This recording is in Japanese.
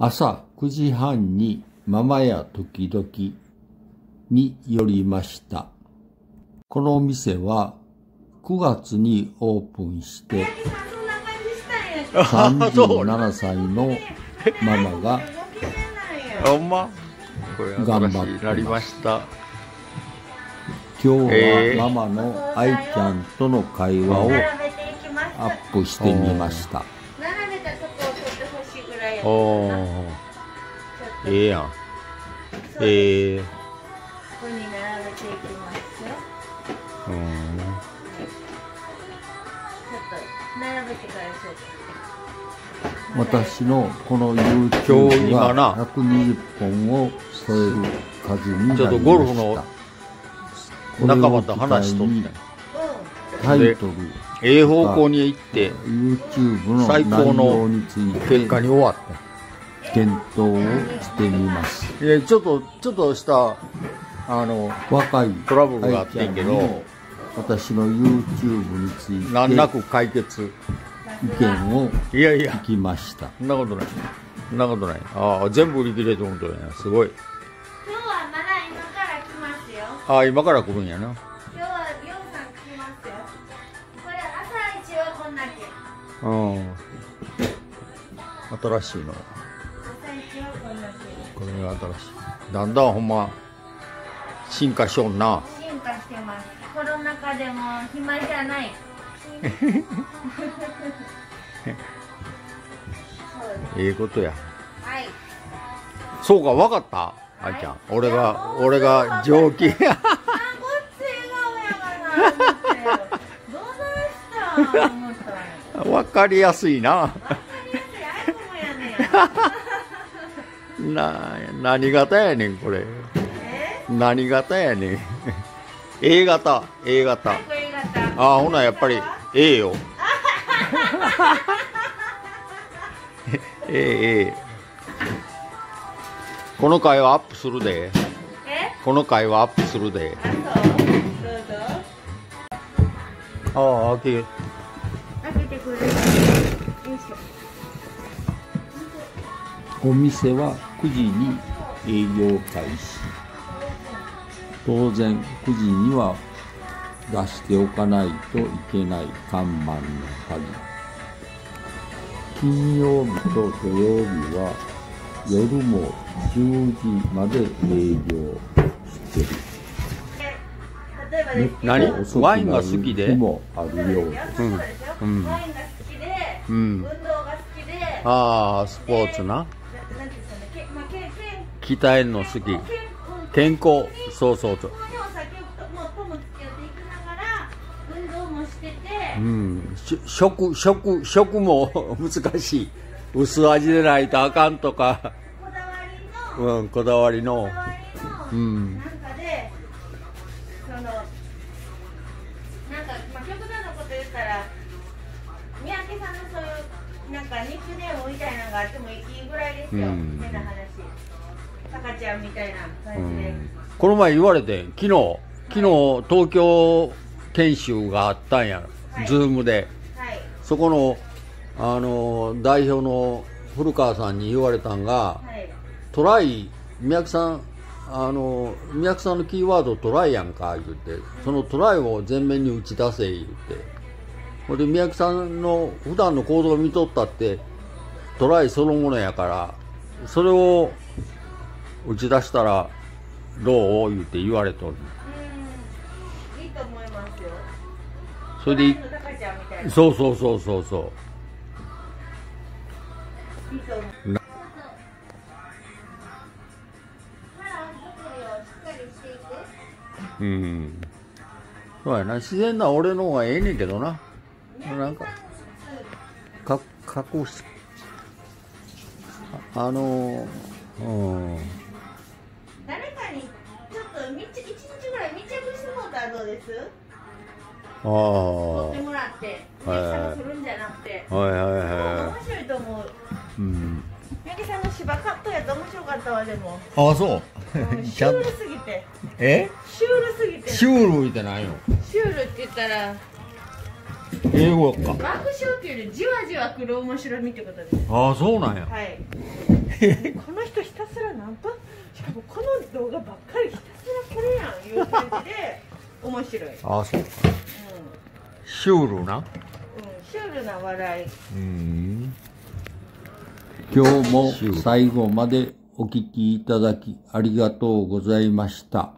朝9時半にママや時々に寄りました。この店は9月にオープンして37歳のママが頑張ってました。今日えーはママの愛ちゃんとの会話をアップしてみました。やっと。ええやん。ええ。ここに並べていきますようん。ちょっと並べてからしようか私のこの YouTube が120本を超える数になりました。ちょっとゴルフの仲間と話しとって。うタイトル、ええ方向に行って YouTube の最高内の容について結果に終わっ検討をしてみます。たいやちょっとちょっとしたあの若いトラブルがあってんけど私の YouTube について難なく解決。意見をいやいや。聞きました。そんなことない。そんなことない。ああ全部売り切れてるんだよねすごい。今日はまだ今から来ますよ。ああ今から来るんやな新しいの。これが新しい。だんだんほんま進化しよんな。進化してます。コロナ禍でも暇じゃない。ええことや。はい。そうか分かった？あい。ちゃん。俺が俺が蒸気あごっつ笑顔やがな思って。どうなした思ったら分かりやすいな。わかりやすいアイコンやねんな何型やねんこれ。え？何型やねん。A 型 A 型。これ型。ああほなやっぱり A よ。A A この回はアップするで。え？この回はアップするで。あそう。どうぞ。ああお店は9時に営業開始。当然9時には出しておかないといけない看板の数。金曜日と土曜日は夜も10時まで営業してる。何？ワインが好きで？日もあるようです。うん。そうん。ワインが好きで、うん。運動が好きで、ああスポーツな。鍛えるの好き。健健康。そうそうそう。ん。し食食食も 難しい。薄味でないとあかんとか。こだわりの、うんこだわりの。うんのなんか、まあ、極端なこと言ったら三宅さんのそういうなんかニックネームみたいなのがあってもいいぐらいですよ、うん。変な話。タカちゃんみたいな。う感じで、んこの前言われて昨日昨日東京研修があったんや、はい。ズームで。はい。そこのあの代表の古川さんに言われたんがはい。トライ三宅さんあの三宅さんのキーワードトライやんか言ってそのトライを前面に打ち出せ言って。ほんで三宅さんの普段の行動を見とったってトライそのものやからそれを打ち出したらどう？言って言われとる。うん。いいと思いますよ。それでそうそうそうそうそうううん。そうやな。自然な俺の方がええねんけどな。なんかか隠しああのうん。誰かにちょっと密一日ぐらい密着してもらったらどうです？あ撮ってあもらってはい。三宅さんが来るんじゃなくて。はいはい面は白いと思う。いうん三宅さんの芝カットやと面白かったわでも。ああそう。うんシュールすぎて。え？シシュールみたいないのシュールって言ったら英語か。爆笑っていうよりじわじわくる面白みってことです。ああそうなんや。はい。この人ひたすら何分しかもこの動画ばっかりひたすらこれやんいう感じで面白い、うんあそうシュールな？うん、シュールな笑い。うん。今日も最後までお聞きいただきありがとうございました。